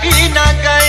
ನಗರ